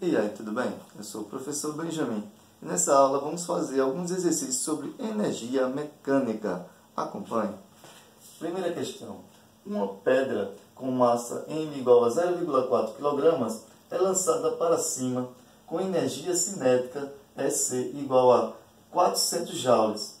E aí, tudo bem? Eu sou o professor Benjamin e nessa aula vamos fazer alguns exercícios sobre energia mecânica. Acompanhe. Primeira questão. Uma pedra com massa m igual a 0,4 kg é lançada para cima com energia cinética EC igual a 400 joules.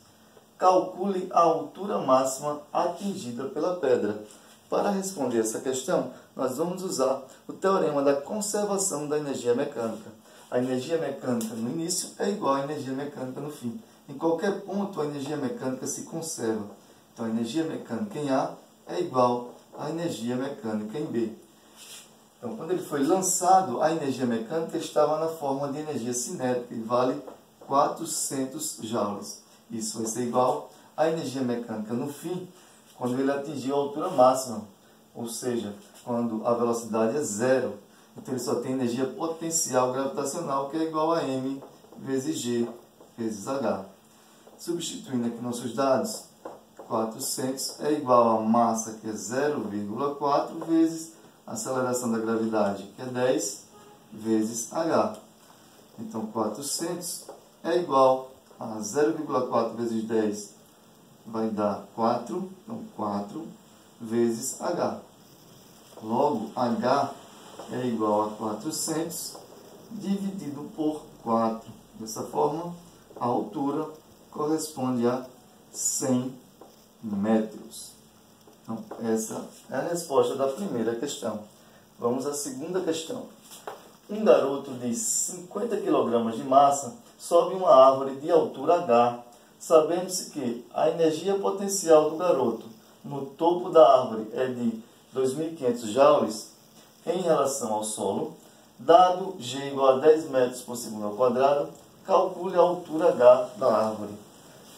Calcule a altura máxima atingida pela pedra. Para responder essa questão, nós vamos usar o teorema da conservação da energia mecânica. A energia mecânica no início é igual à energia mecânica no fim. Em qualquer ponto, a energia mecânica se conserva. Então, a energia mecânica em A é igual à energia mecânica em B. Então, quando ele foi lançado, a energia mecânica estava na forma de energia cinética e vale 400 joules. Isso vai ser igual à energia mecânica no fim, quando ele atingiu a altura máxima, ou seja, quando a velocidade é zero. Então ele só tem energia potencial gravitacional, que é igual a m vezes g vezes h. Substituindo aqui nossos dados, 400 é igual a massa, que é 0,4, vezes a aceleração da gravidade, que é 10, vezes h. Então, 400 é igual a 0,4 vezes 10 vai dar 4, então 4 vezes H. Logo, H é igual a 400 dividido por 4. Dessa forma, a altura corresponde a 100 metros. Então, essa é a resposta da primeira questão. Vamos à segunda questão. Um garoto de 50 kg de massa sobe uma árvore de altura H sabendo-se que a energia potencial do garoto no topo da árvore é de 2.500 joules em relação ao solo, dado G igual a 10 metros por segundo ao quadrado, calcule a altura H da árvore.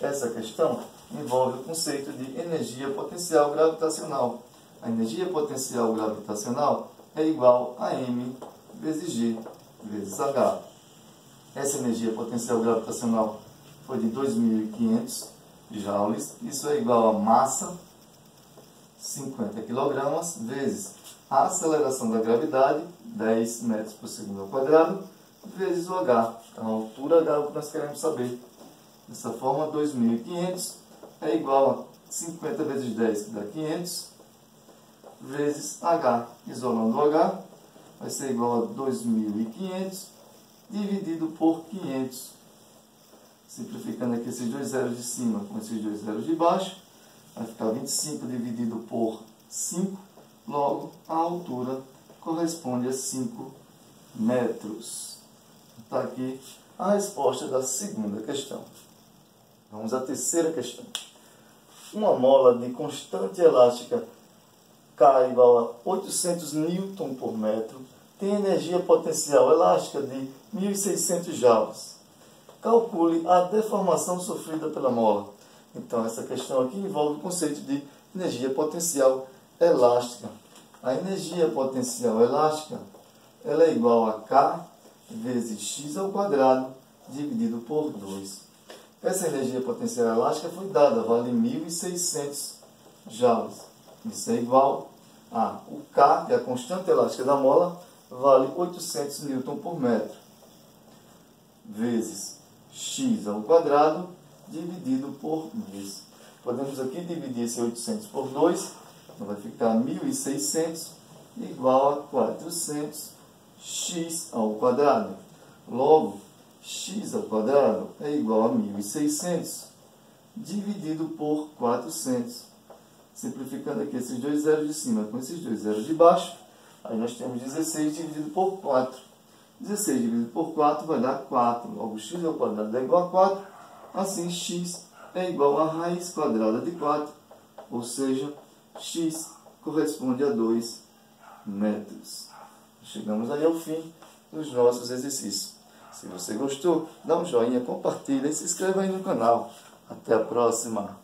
Essa questão envolve o conceito de energia potencial gravitacional. A energia potencial gravitacional é igual a m vezes g vezes h. Essa energia potencial gravitacional foi de 2.500 joules. Isso é igual a massa, 50 kg, vezes a aceleração da gravidade, 10 metros por segundo ao quadrado, vezes o H. Então, a altura H é o que nós queremos saber. Dessa forma, 2.500 é igual a 50 vezes 10, que dá 500, vezes H. Isolando o H, vai ser igual a 2.500 dividido por 500 Simplificando aqui esses dois zeros de cima com esses dois zeros de baixo, vai ficar 25 dividido por 5, logo a altura corresponde a 5 metros. Está aqui a resposta da segunda questão. Vamos à terceira questão. Uma mola de constante elástica K igual a 800 Newton por metro tem energia potencial elástica de 1.600 joules calcule a deformação sofrida pela mola. Então, essa questão aqui envolve o conceito de energia potencial elástica. A energia potencial elástica ela é igual a K vezes x ao quadrado dividido por 2. Essa energia potencial elástica foi dada, vale 1.600 joules. Isso é igual a o K, que é a constante elástica da mola, vale 800 newton por metro, vezes x ao quadrado dividido por 2. Podemos aqui dividir esse 800 por 2, então vai ficar 1.600 igual a 400 x ao quadrado. Logo, x ao quadrado é igual a 1.600 dividido por 400. Simplificando aqui esses dois zeros de cima com esses dois zeros de baixo, aí nós temos 16 dividido por 4. 16 dividido por 4 vai dar 4. Logo, x ao quadrado é igual a 4. Assim, x é igual a raiz quadrada de 4. Ou seja, x corresponde a 2 metros. Chegamos aí ao fim dos nossos exercícios. Se você gostou, dá um joinha, compartilha e se inscreva aí no canal. Até a próxima!